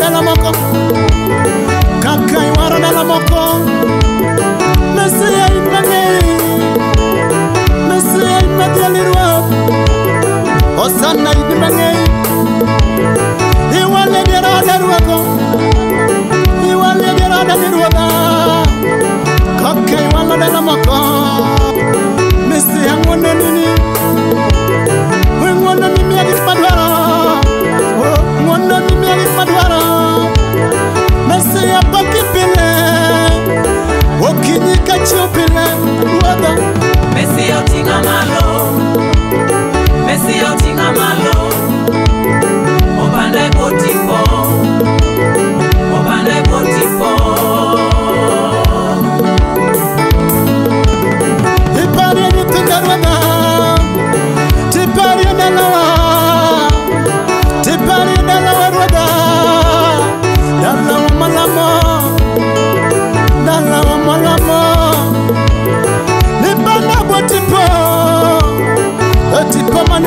Tell them I'm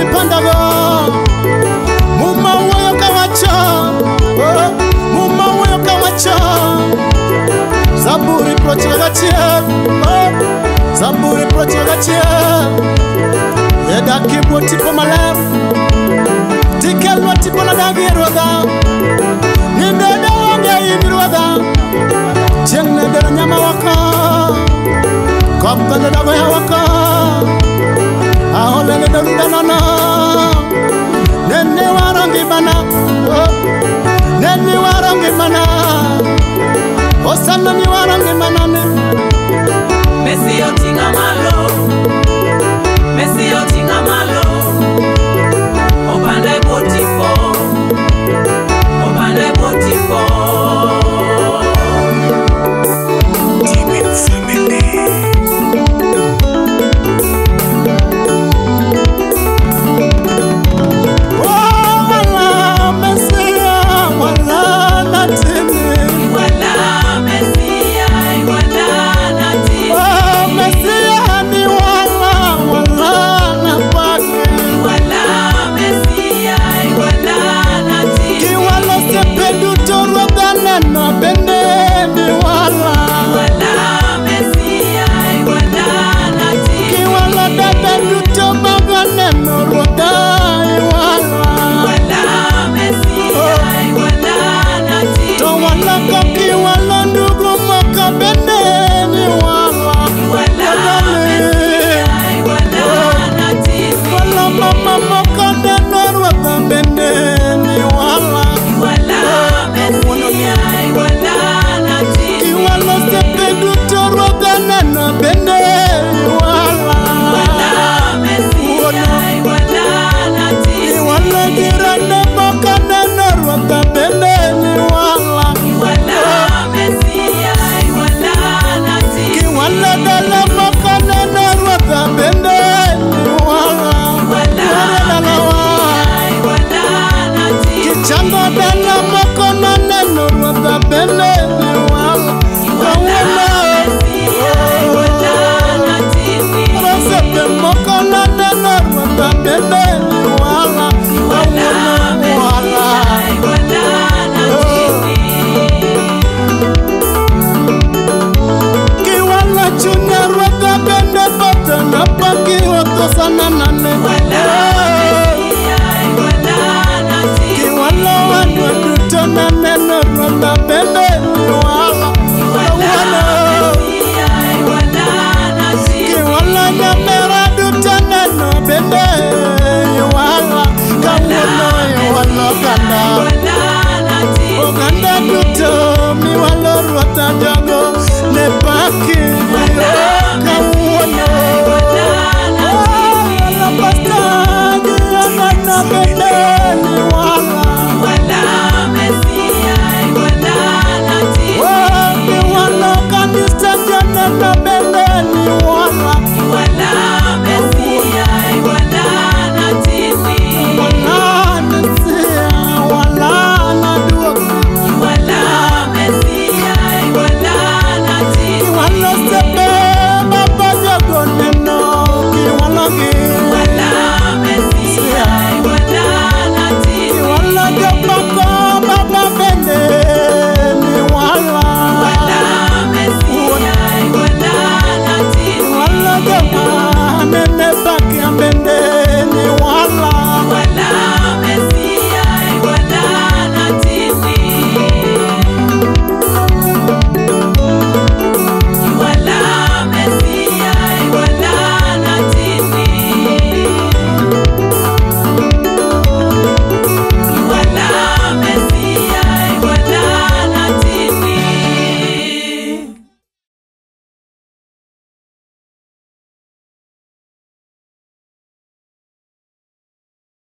ni pandava muma woyo kawacha oh, muma woyo kawacha zaburi prochikakachie oh, zaburi prochikakachie yedakibwo tipo malef tikelwa tipo nadagierwaga nindedawangeimirwaga cieng nedera nyama waka kopkanedagoya waka vele dondanana nene warangimana nene warangimana oh.